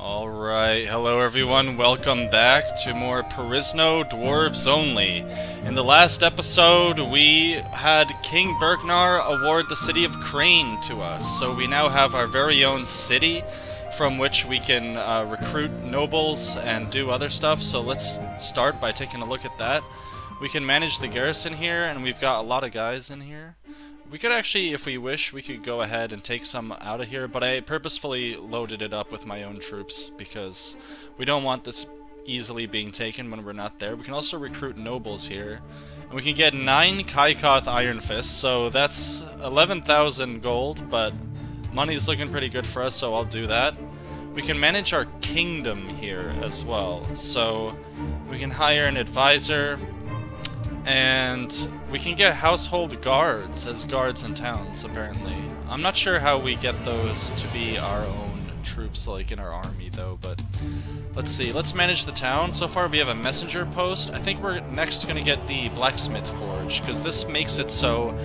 Alright, hello everyone, welcome back to more Perisno Dwarves Only. In the last episode, we had King Bergnar award the city of Krain to us, so we now have our very own city from which we can uh, recruit nobles and do other stuff, so let's start by taking a look at that. We can manage the garrison here, and we've got a lot of guys in here. We could actually, if we wish, we could go ahead and take some out of here, but I purposefully loaded it up with my own troops because we don't want this easily being taken when we're not there. We can also recruit nobles here. And we can get 9 Kaikoth Iron Fists, so that's 11,000 gold, but money's looking pretty good for us, so I'll do that. We can manage our kingdom here as well, so we can hire an advisor, and we can get household guards as guards in towns, apparently. I'm not sure how we get those to be our own troops, like in our army, though, but let's see. Let's manage the town. So far we have a messenger post. I think we're next going to get the blacksmith forge, because this makes it so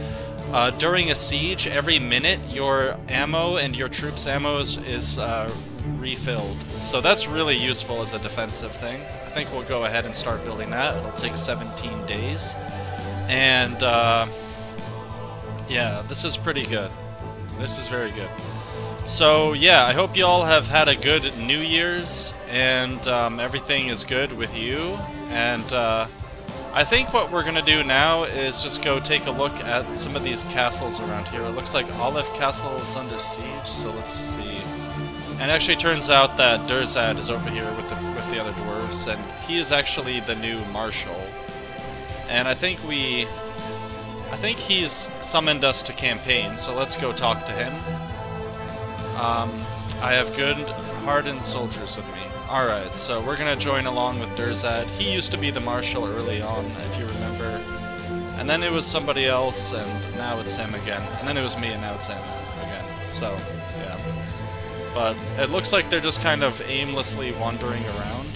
uh, during a siege, every minute your ammo and your troops' ammo is, is uh, refilled. So that's really useful as a defensive thing think we'll go ahead and start building that. It'll take 17 days. And, uh, yeah, this is pretty good. This is very good. So, yeah, I hope you all have had a good New Year's, and um, everything is good with you. And, uh, I think what we're going to do now is just go take a look at some of these castles around here. It looks like Aleph Castle is under siege, so let's see. And actually turns out that Durzad is over here with the the other dwarves, and he is actually the new marshal. And I think we... I think he's summoned us to campaign, so let's go talk to him. Um, I have good, hardened soldiers with me. Alright, so we're gonna join along with Durzad. He used to be the marshal early on, if you remember. And then it was somebody else, and now it's him again. And then it was me, and now it's him again. So, but it looks like they're just kind of aimlessly wandering around.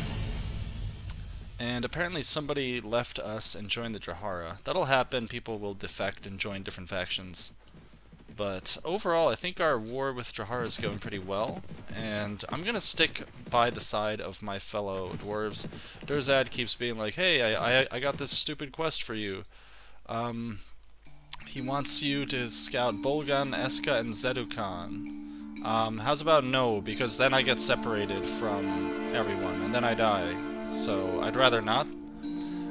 And apparently somebody left us and joined the Drahara. That'll happen, people will defect and join different factions. But overall, I think our war with Drahara is going pretty well, and I'm gonna stick by the side of my fellow dwarves. Durzad keeps being like, hey, I, I, I got this stupid quest for you. Um, he wants you to scout Bolgan, Eska, and Zedukan. Um, how's about no, because then I get separated from everyone, and then I die. So, I'd rather not.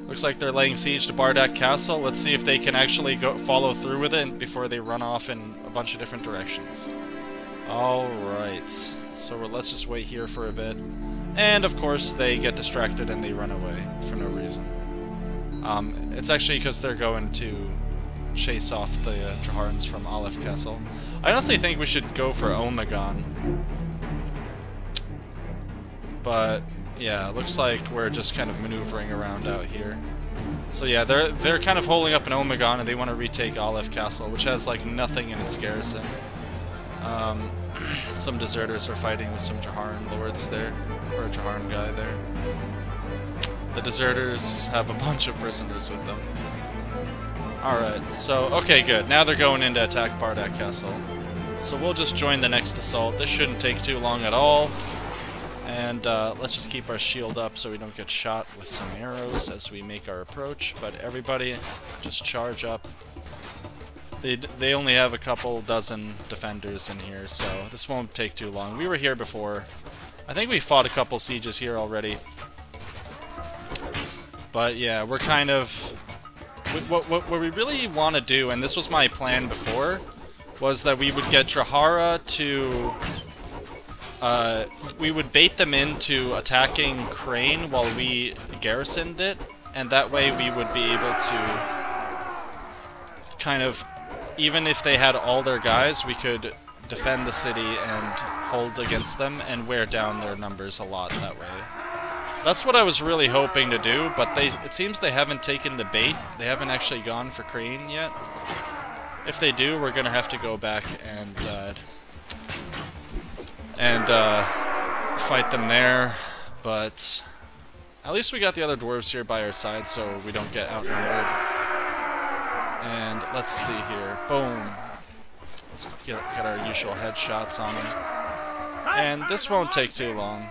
Looks like they're laying siege to Bardaq Castle. Let's see if they can actually go follow through with it before they run off in a bunch of different directions. Alright, so let's just wait here for a bit. And, of course, they get distracted and they run away for no reason. Um, it's actually because they're going to chase off the uh, Draharans from Aleph Castle. I honestly think we should go for Omigan. But, yeah, it looks like we're just kind of maneuvering around out here. So yeah, they're they're kind of holding up an Omigan and they want to retake Aleph Castle, which has like nothing in its garrison. Um, some deserters are fighting with some Draharan lords there, or a Draharan guy there. The deserters have a bunch of prisoners with them. Alright, so, okay, good. Now they're going in to attack Bardaq Castle. So we'll just join the next assault. This shouldn't take too long at all. And uh, let's just keep our shield up so we don't get shot with some arrows as we make our approach. But everybody, just charge up. They, they only have a couple dozen defenders in here, so this won't take too long. We were here before. I think we fought a couple sieges here already. But yeah, we're kind of what, what, what we really want to do, and this was my plan before, was that we would get Drahara to... Uh, we would bait them into attacking Krain while we garrisoned it, and that way we would be able to kind of, even if they had all their guys, we could defend the city and hold against them and wear down their numbers a lot that way. That's what I was really hoping to do, but they it seems they haven't taken the bait. They haven't actually gone for Krain yet. If they do, we're gonna have to go back and uh, and uh, fight them there. But at least we got the other dwarves here by our side, so we don't get outnumbered. And let's see here. Boom. Let's get, get our usual headshots on them. And this won't take too long.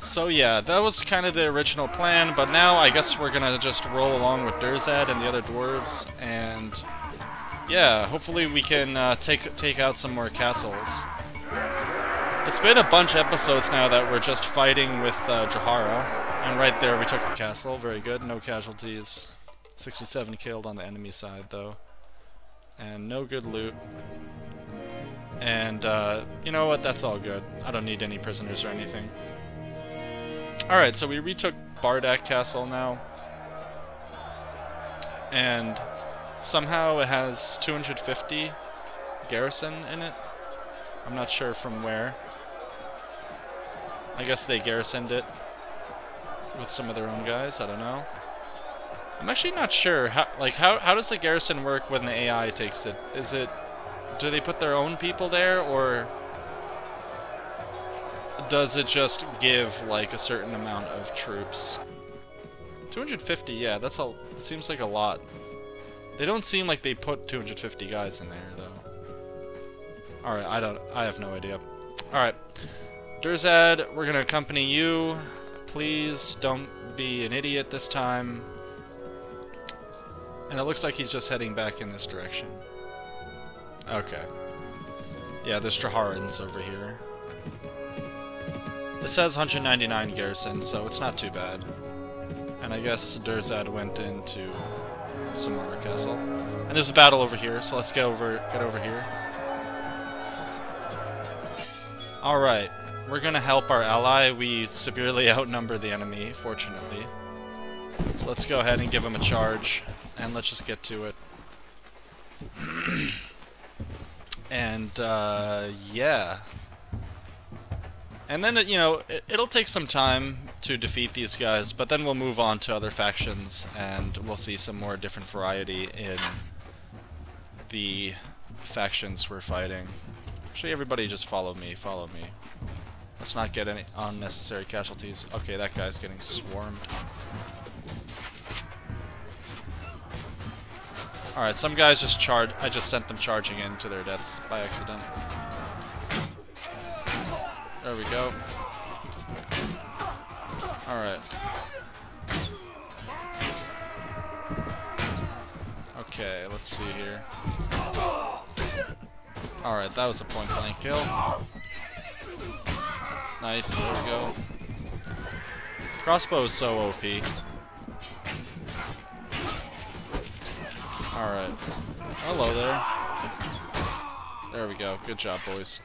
So yeah, that was kind of the original plan, but now I guess we're gonna just roll along with Durzad and the other dwarves, and yeah, hopefully we can uh, take take out some more castles. It's been a bunch of episodes now that we're just fighting with uh, Drahara, and right there we took the castle. Very good, no casualties. 67 killed on the enemy side though, and no good loot. And uh, you know what? That's all good. I don't need any prisoners or anything. Alright, so we retook Bardaq Castle now. And somehow it has 250 garrison in it. I'm not sure from where. I guess they garrisoned it with some of their own guys, I don't know. I'm actually not sure, how, like, how, how does the garrison work when the AI takes it? Is it, do they put their own people there, or does it just give like a certain amount of troops? 250, yeah, that's a seems like a lot. They don't seem like they put 250 guys in there though. Alright, I don't I have no idea. Alright. Durzad, we're gonna accompany you. Please don't be an idiot this time. And it looks like he's just heading back in this direction. Okay. Yeah, there's Draharans over here. This has 199 garrison, so it's not too bad. And I guess Durzad went into Samara Castle. And there's a battle over here, so let's get over get over here. Alright, we're gonna help our ally. We severely outnumber the enemy, fortunately. So let's go ahead and give him a charge, and let's just get to it. and, uh, yeah. And then, you know, it, it'll take some time to defeat these guys, but then we'll move on to other factions, and we'll see some more different variety in the factions we're fighting. Actually, everybody just follow me, follow me. Let's not get any unnecessary casualties. Okay, that guy's getting swarmed. Alright, some guys just charge. I just sent them charging into their deaths by accident. There we go. Alright. Okay, let's see here. Alright, that was a point blank kill. Nice, there we go. Crossbow is so OP. Alright. Hello there. There we go. Good job, boys.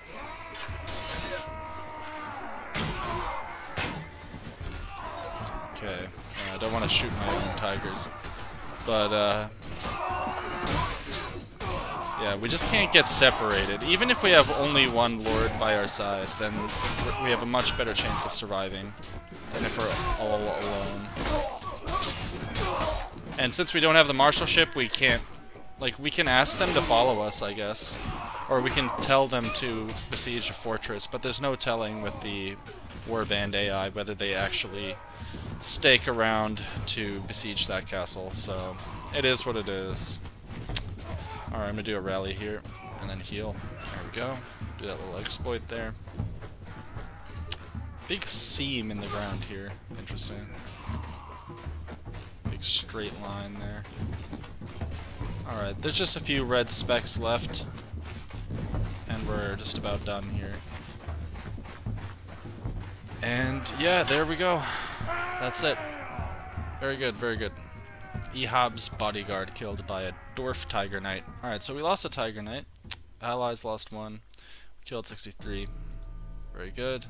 Don't want to shoot my own tigers. But, uh... Yeah, we just can't get separated. Even if we have only one lord by our side, then we have a much better chance of surviving than if we're all alone. And since we don't have the marshalship, we can't... Like, we can ask them to follow us, I guess. Or we can tell them to besiege a fortress, but there's no telling with the Warband AI whether they actually stake around to besiege that castle, so it is what it is. Alright, I'm gonna do a rally here, and then heal. There we go. Do that little exploit there. Big seam in the ground here. Interesting. Big straight line there. Alright, there's just a few red specks left, and we're just about done here. And yeah, there we go. That's it. Very good, very good. Ehab's bodyguard killed by a dwarf tiger knight. Alright, so we lost a tiger knight. Allies lost one. Killed 63. Very good.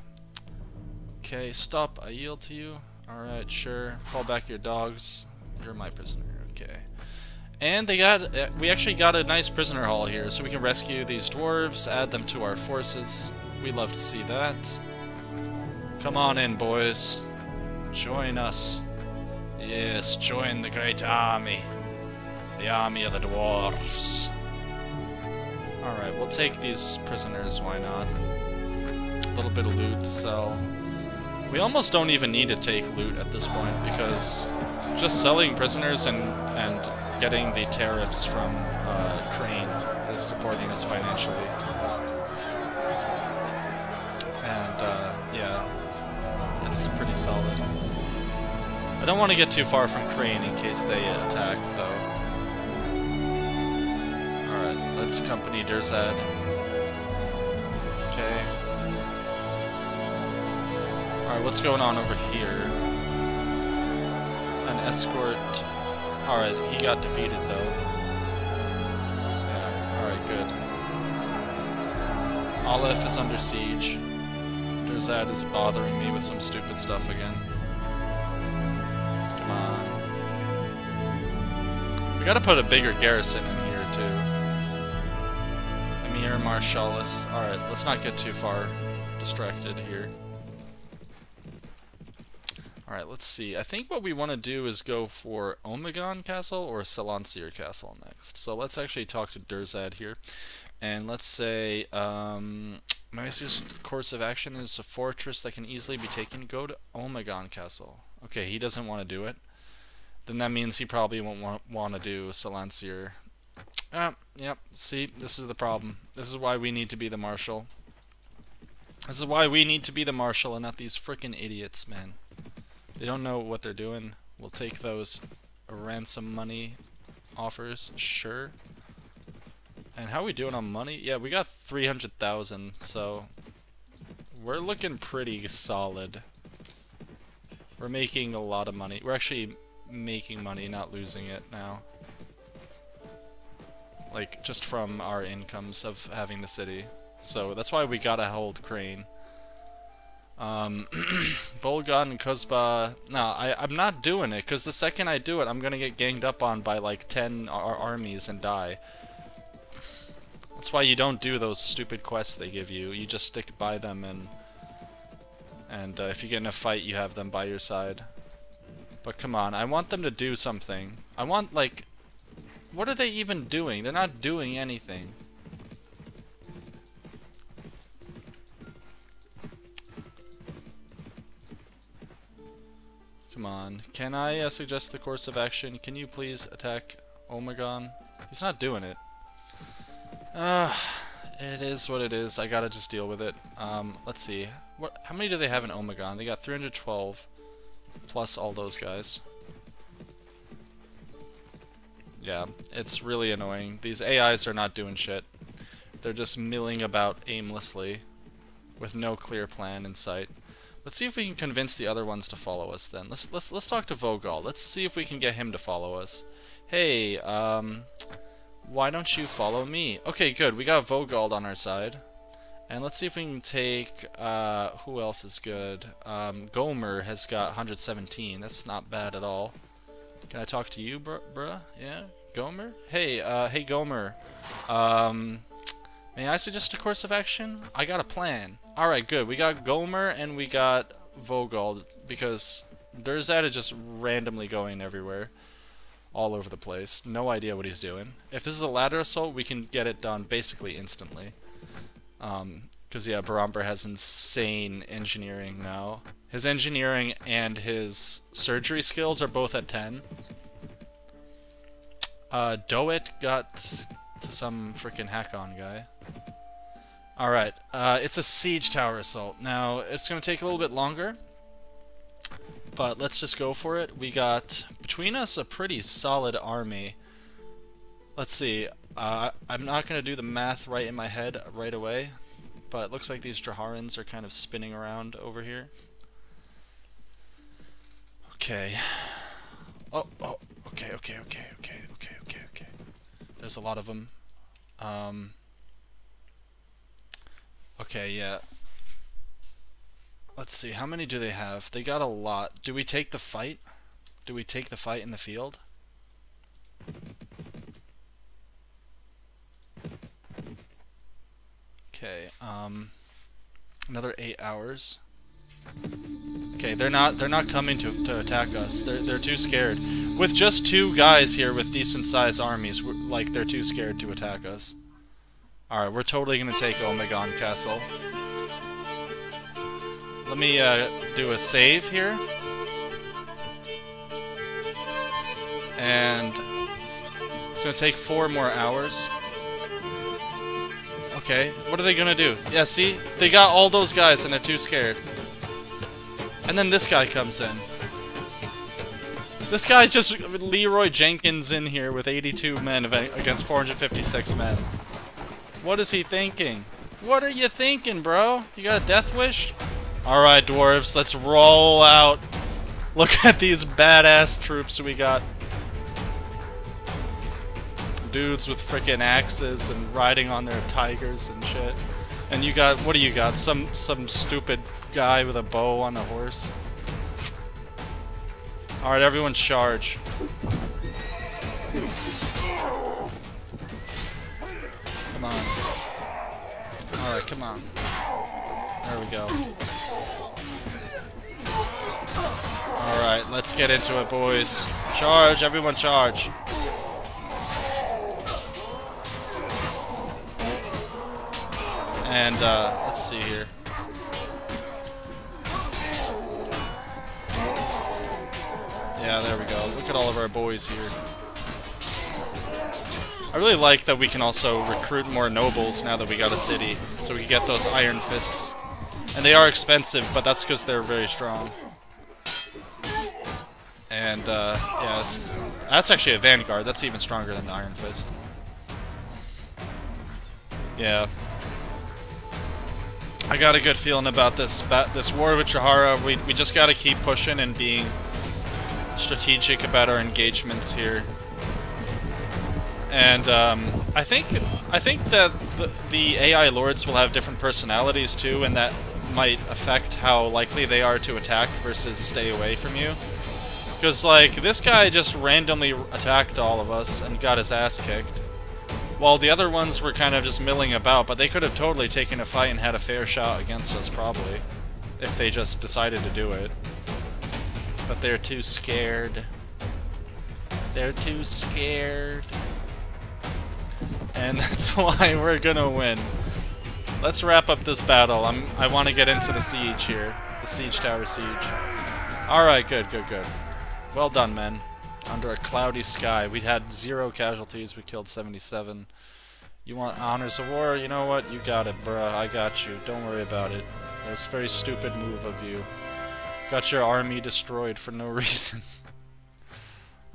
Okay, stop. I yield to you. Alright, sure. Call back your dogs. You're my prisoner. Okay. And they got, uh, we actually got a nice prisoner hall here, so we can rescue these dwarves, add them to our forces. We love to see that. Come on in, boys. Join us. Yes, join the great army. The army of the dwarves. Alright, we'll take these prisoners, why not? A little bit of loot to sell. We almost don't even need to take loot at this point, because just selling prisoners and, and getting the tariffs from uh, Krain is supporting us financially. And, uh, yeah, it's pretty pretty solid. I don't want to get too far from Krain in case they uh, attack, though. Alright, let's accompany Durzad. Okay. Alright, what's going on over here? An escort... Alright, he got defeated, though. Yeah, alright, good. Aleph is under siege. Durzad is bothering me with some stupid stuff again. We gotta put a bigger garrison in here, too. Emir Marshalis. Alright, let's not get too far distracted here. Alright, let's see. I think what we want to do is go for Omigan Castle or Selancier Castle next. So let's actually talk to Durzad here. And let's say, um, my course of action is a fortress that can easily be taken. Go to Omigan Castle. Okay, he doesn't want to do it. Then that means he probably won't want, to do Selancier. Ah, yep, see, this is the problem. This is why we need to be the Marshal. This is why we need to be the Marshal and not these freaking idiots, man. They don't know what they're doing. We'll take those ransom money offers, sure. And how are we doing on money? Yeah, we got 300,000, so we're looking pretty solid. We're making a lot of money. We're actually making money, not losing it now. Like, just from our incomes of having the city. So that's why we gotta hold Krain. Um, Bolgon and Kozba... No, I, I'm not doing it, because the second I do it, I'm gonna get ganged up on by like 10 ar armies and die. That's why you don't do those stupid quests they give you. You just stick by them and... And uh, if you get in a fight, you have them by your side. But come on, I want them to do something. I want, like... What are they even doing? They're not doing anything. Come on. Can I uh, suggest the course of action? Can you please attack Omigan? He's not doing it. Uh, it is what it is. I gotta just deal with it. Um, let's see. What? How many do they have in Omigan? They got 312 plus all those guys. Yeah, it's really annoying. These AIs are not doing shit. They're just milling about aimlessly with no clear plan in sight. Let's see if we can convince the other ones to follow us then. Let's let's let's talk to Vogel. Let's see if we can get him to follow us. Hey, um why don't you follow me? Okay, good. We got Vogald on our side. And let's see if we can take uh who else is good? Um Gomer has got 117. That's not bad at all. Can I talk to you, br bruh? Yeah? Gomer? Hey, uh hey Gomer. Um May I suggest a course of action? I got a plan. Alright, good. We got Gomer and we got Vogel because Durzad is just randomly going everywhere. All over the place. No idea what he's doing. If this is a ladder assault, we can get it done basically instantly. Um, because yeah, Baramber has insane engineering now. His engineering and his surgery skills are both at 10. Uh, Doet got to some freaking hack-on guy. Alright, uh, it's a siege tower assault. Now, it's going to take a little bit longer, but let's just go for it. We got, between us, a pretty solid army. Let's see, uh, I'm not going to do the math right in my head right away, but it looks like these Draharans are kind of spinning around over here. Okay. Oh, oh, okay, okay, okay, okay, okay, okay, okay. There's a lot of them. Um, Okay, yeah. Let's see, how many do they have? They got a lot. Do we take the fight? Do we take the fight in the field? Okay, um another 8 hours. Okay, they're not they're not coming to to attack us. They're they're too scared. With just two guys here with decent sized armies, like they're too scared to attack us. Alright, we're totally gonna take Omigan Castle. Let me uh, do a save here. And it's gonna take four more hours. Okay, what are they gonna do? Yeah, see? They got all those guys and they're too scared. And then this guy comes in. This guy just Leeroy Jenkins in here with 82 men against 456 men. What is he thinking? What are you thinking, bro? You got a death wish? Alright, dwarves, let's roll out. Look at these badass troops we got. Dudes with freaking axes and riding on their tigers and shit. And you got, what do you got? Some some stupid guy with a bow on a horse? Alright, everyone charge. Come on. Alright, come on. There we go. Alright, let's get into it, boys. Charge, everyone charge. And, uh, let's see here. Yeah, there we go. Look at all of our boys here. I really like that we can also recruit more nobles now that we got a city, so we can get those iron fists. And they are expensive, but that's because they're very strong. And, uh, yeah, that's actually a Vanguard. That's even stronger than the Iron Fist. Yeah. I got a good feeling about this this war with Drahara. We, we just got to keep pushing and being strategic about our engagements here. And um, I think I think that the, the AI lords will have different personalities too, and that might affect how likely they are to attack versus stay away from you. Because, like, this guy just randomly attacked all of us and got his ass kicked. While the other ones were kind of just milling about, but they could have totally taken a fight and had a fair shot against us, probably. If they just decided to do it. But they're too scared. They're too scared. And that's why we're gonna win. Let's wrap up this battle. I'm, I want to get into the siege here. The siege tower siege. Alright, good, good, good. Well done, men. Under a cloudy sky. We had zero casualties. We killed 77. You want honors of war? You know what? You got it, bruh. I got you. Don't worry about it. That was a very stupid move of you. Got your army destroyed for no reason.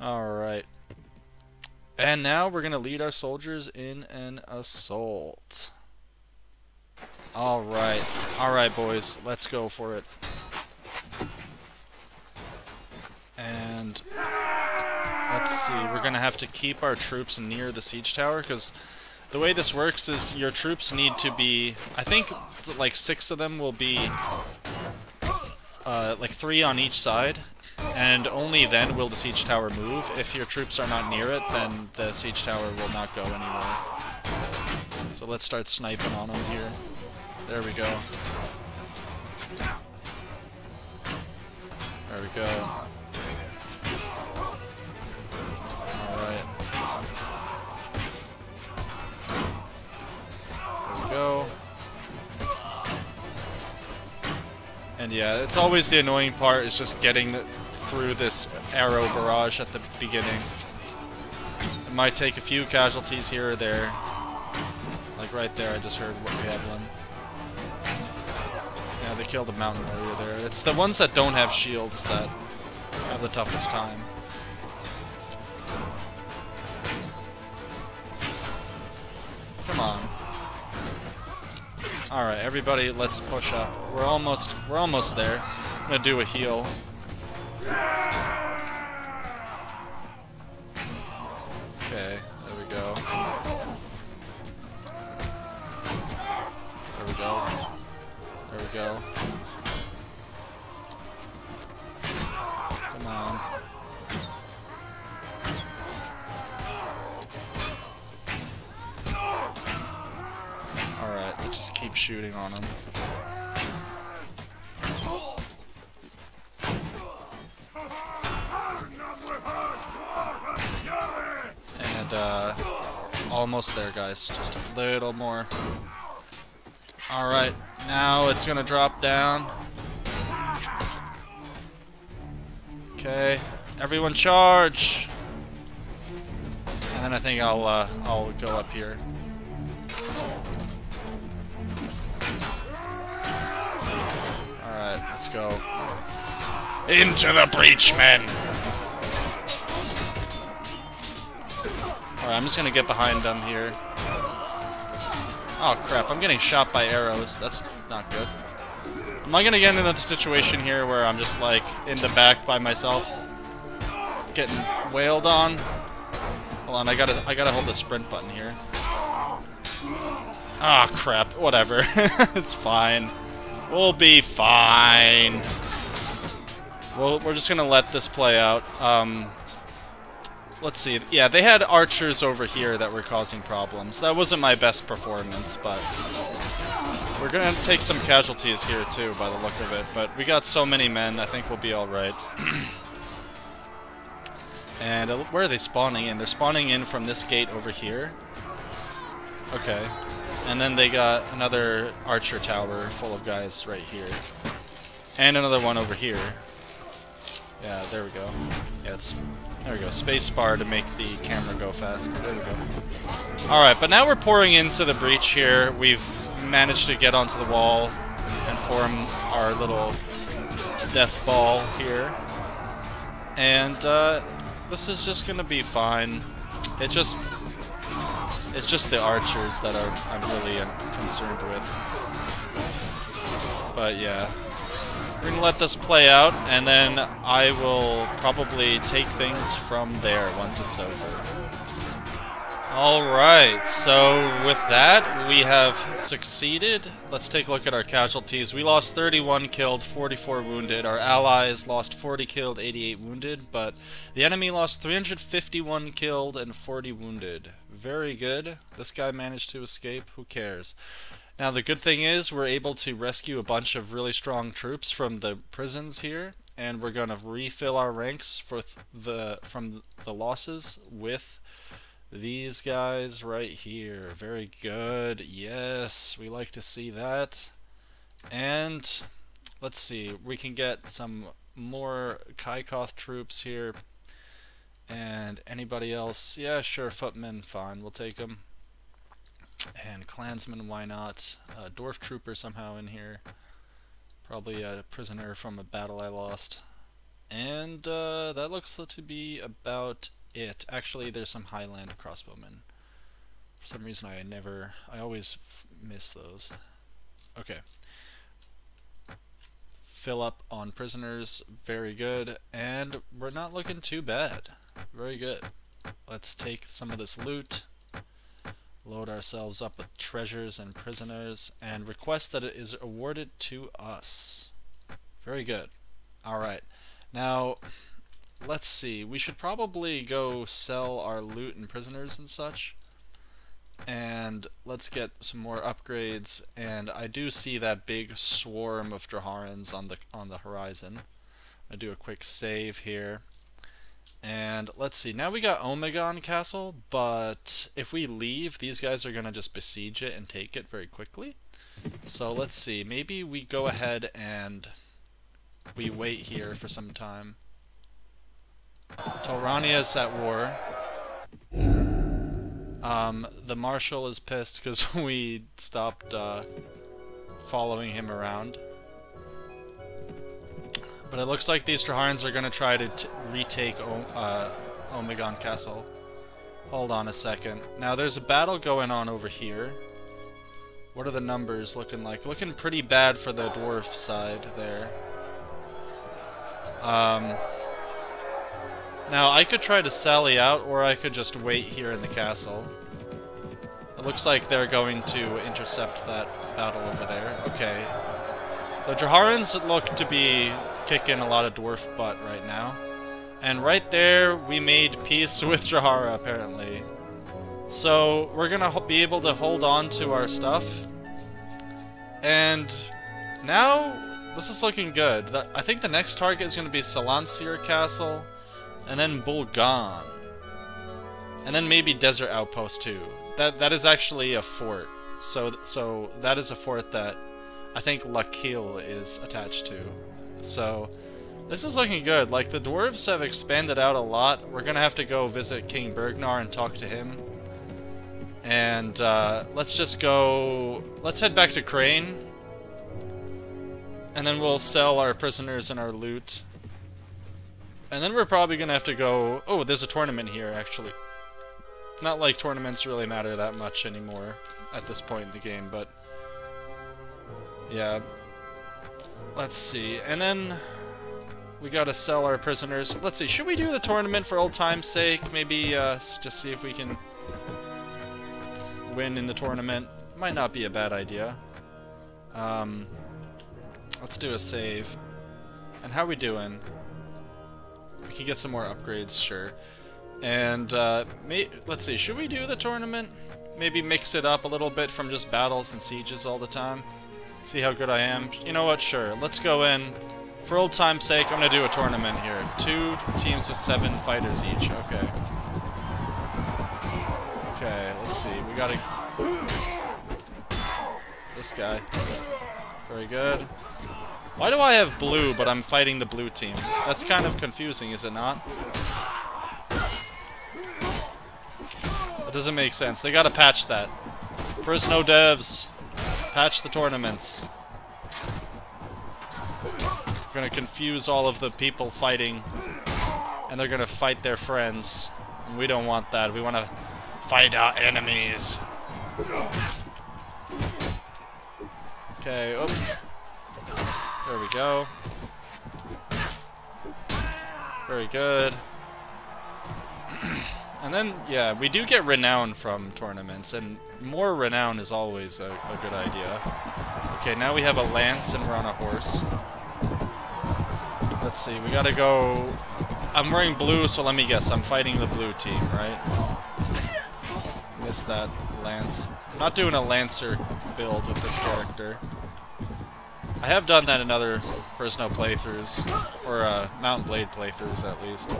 Alright. And now we're going to lead our soldiers in an assault. Alright. Alright, boys. Let's go for it. And let's see. We're going to have to keep our troops near the siege tower because the way this works is your troops need to be... I think like six of them will be... Uh, like three on each side, and only then will the siege tower move. If your troops are not near it, then the siege tower will not go anywhere. So let's start sniping on them here. There we go. There we go. And yeah, it's always the annoying part is just getting the, through this arrow barrage at the beginning. It might take a few casualties here or there. Like right there, I just heard what we had one Yeah, they killed a mountain warrior there. It's the ones that don't have shields that have the toughest time. Alright, everybody, let's push up. We're almost we're almost there. I'm gonna do a heal. Keep shooting on him. And, uh, almost there, guys. Just a little more. Alright, now it's gonna drop down. Okay, everyone charge! And then I think I'll, uh, I'll go up here. Let's go. Into the breach, men! Alright, I'm just gonna get behind them here. Oh crap, I'm getting shot by arrows. That's not good. Am I gonna get into the situation here where I'm just like in the back by myself? Getting wailed on? Hold on, I gotta I gotta hold the sprint button here. Ah, oh, crap. Whatever. it's fine. We'll be fine. Well, we're just gonna let this play out. Um, let's see. Yeah, they had archers over here that were causing problems. That wasn't my best performance, but we're gonna take some casualties here too, by the look of it. But we got so many men, I think we'll be all right. and uh, where are they spawning in? They're spawning in from this gate over here. Okay. And then they got another archer tower full of guys right here. And another one over here. Yeah, there we go. Yeah, it's... There we go. Space bar to make the camera go fast. There we go. Alright, but now we're pouring into the breach here. We've managed to get onto the wall and form our little death ball here. And, uh, this is just gonna be fine. It just it's just the archers that are I'm really um, concerned with. But yeah. We're gonna let this play out, and then I will probably take things from there once it's over. Alright, so with that, we have succeeded. Let's take a look at our casualties. We lost 31 killed, 44 wounded. Our allies lost 40 killed, 88 wounded, but the enemy lost 351 killed and 40 wounded. Very good. This guy managed to escape. Who cares? Now the good thing is we're able to rescue a bunch of really strong troops from the prisons here, and we're going to refill our ranks for the from the losses with these guys right here. Very good. Yes, we like to see that. And let's see, we can get some more Kaikoth troops here. And anybody else? Yeah, sure, footmen, fine, we'll take them. And clansmen, why not? Dwarf trooper somehow in here. Probably a prisoner from a battle I lost. And uh, that looks to be about it. Actually, there's some Highland crossbowmen. For some reason, I never... I always miss those. Okay. Fill up on prisoners. Very good. And we're not looking too bad. Very good. Let's take some of this loot, load ourselves up with treasures and prisoners, and request that it is awarded to us. Very good. Alright. Now, let's see. We should probably go sell our loot and prisoners and such. And let's get some more upgrades. And I do see that big swarm of Draharans on the on the horizon. I do a quick save here. And let's see, now we got Omigan Castle, but if we leave, these guys are going to just besiege it and take it very quickly. So let's see, maybe we go ahead and we wait here for some time. Is at war. Um, the Marshal is pissed because we stopped uh, following him around. But it looks like these Draharans are going to try to retake o uh, Omigan Castle. Hold on a second. Now, there's a battle going on over here. What are the numbers looking like? Looking pretty bad for the dwarf side there. Um, now, I could try to sally out, or I could just wait here in the castle. It looks like they're going to intercept that battle over there. Okay. The Draharans look to be kicking a lot of dwarf butt right now. And right there, we made peace with Drahara, apparently. So, we're gonna be able to hold on to our stuff. And now, this is looking good. I think the next target is gonna be Salansir Castle, and then Bulgan. And then maybe Desert Outpost too. That That is actually a fort. So, so that is a fort that I think Lakil is attached to. So, this is looking good. Like, the dwarves have expanded out a lot. We're gonna have to go visit King Bergnar and talk to him. And, uh, let's just go... Let's head back to Krain. And then we'll sell our prisoners and our loot. And then we're probably gonna have to go... Oh, there's a tournament here, actually. Not like tournaments really matter that much anymore at this point in the game, but... Yeah. Let's see. And then... We gotta sell our prisoners. Let's see, should we do the tournament for old time's sake? Maybe, uh, just see if we can win in the tournament. Might not be a bad idea. Um, let's do a save. And how we doing? We can get some more upgrades, sure. And, uh, let's see, should we do the tournament? Maybe mix it up a little bit from just battles and sieges all the time? See how good I am? You know what, sure. Let's go in. For old time's sake, I'm gonna do a tournament here. Two teams with seven fighters each, okay. Okay, let's see, we gotta... This guy. Very good. Why do I have blue, but I'm fighting the blue team? That's kind of confusing, is it not? That doesn't make sense. They gotta patch that. First, devs. Patch the tournaments. We're gonna confuse all of the people fighting. And they're gonna fight their friends. And we don't want that. We wanna fight our enemies. Okay, oh. There we go. Very good. and then, yeah, we do get renown from tournaments, and more renown is always a, a good idea. Okay, now we have a lance and we're on a horse. Let's see, we gotta go... I'm wearing blue, so let me guess, I'm fighting the blue team, right? Missed that lance. I'm not doing a lancer build with this character. I have done that in other Perisno playthroughs, or uh, Mount Blade playthroughs at least.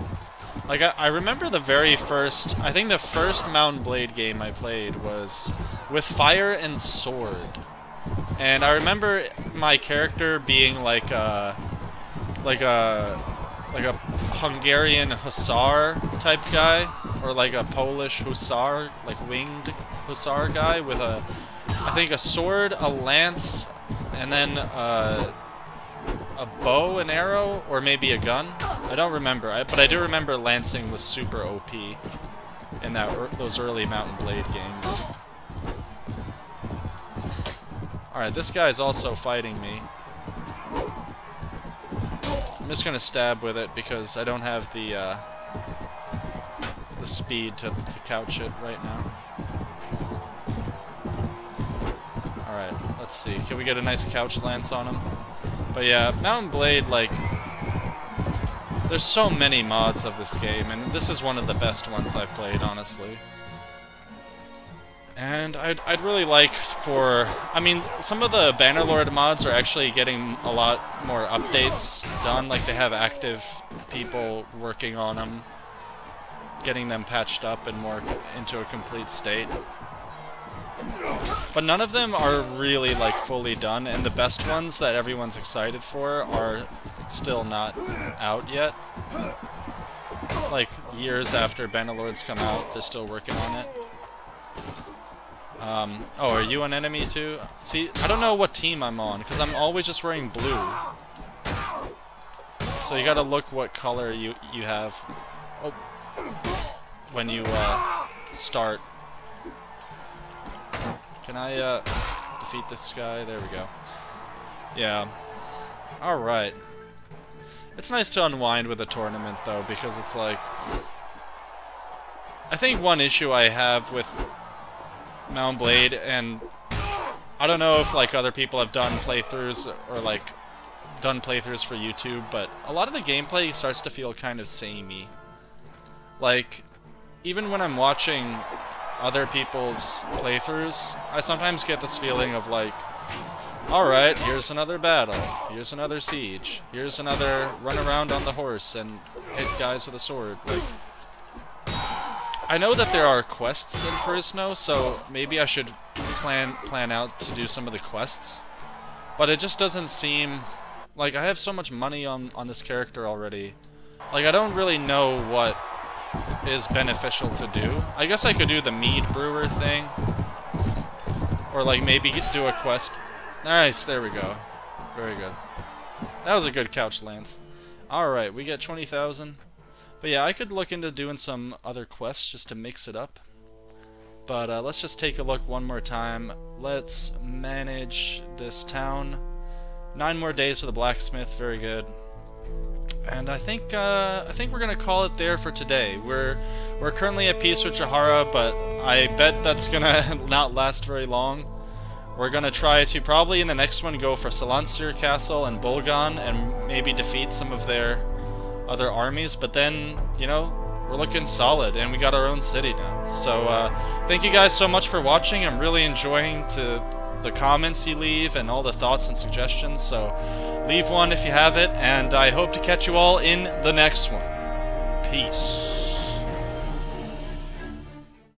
Like, I, I, remember the very first, I think the first Mountain Blade game I played was with Fire and Sword. And I remember my character being like a, like a, like a Hungarian Hussar type guy, or like a Polish Hussar, like winged Hussar guy with a, I think a sword, a lance, and then uh, a bow and arrow, or maybe a gun. I don't remember, I, but I do remember lancing was super OP in that er those early Mountain Blade games. Alright, this guy's also fighting me. I'm just gonna stab with it because I don't have the uh, the speed to, to couch it right now. Let's see. Can we get a nice couch lance on him? But yeah, Mountain Blade, like... There's so many mods of this game, and this is one of the best ones I've played, honestly. And I'd, I'd really like for... I mean, some of the Bannerlord mods are actually getting a lot more updates done. Like, they have active people working on them, getting them patched up and more into a complete state. But none of them are really, like, fully done, and the best ones that everyone's excited for are still not out yet. Like, years after Bannerlords come out, they're still working on it. Um, oh, are you an enemy too? See, I don't know what team I'm on, because I'm always just wearing blue. So you gotta look what color you, you have oh, when you uh, start. Can I, uh, defeat this guy? There we go. Yeah. Alright. It's nice to unwind with a tournament, though, because it's like... I think one issue I have with Mount Blade, and I don't know if, like, other people have done playthroughs, or, like, done playthroughs for YouTube, but a lot of the gameplay starts to feel kind of samey. Like, even when I'm watching other people's playthroughs, I sometimes get this feeling of like, alright, here's another battle, here's another siege, here's another run around on the horse and hit guys with a sword. Like, I know that there are quests in Perisno, so maybe I should plan plan out to do some of the quests. But it just doesn't seem... Like, I have so much money on, on this character already. Like, I don't really know what is beneficial to do. I guess I could do the mead brewer thing. Or like maybe do a quest. Nice, there we go. Very good. That was a good couch lance. Alright, we get 20,000. But yeah, I could look into doing some other quests just to mix it up. But uh, let's just take a look one more time. Let's manage this town. Nine more days for the blacksmith, very good. And I think uh, I think we're gonna call it there for today. We're we're currently at peace with Drahara, but I bet that's gonna not last very long. We're gonna try to probably in the next one go for Selansir Castle and Bolgan and maybe defeat some of their other armies. But then you know we're looking solid and we got our own city now. So uh, thank you guys so much for watching. I'm really enjoying to the comments you leave and all the thoughts and suggestions. So leave one if you have it, and I hope to catch you all in the next one. Peace.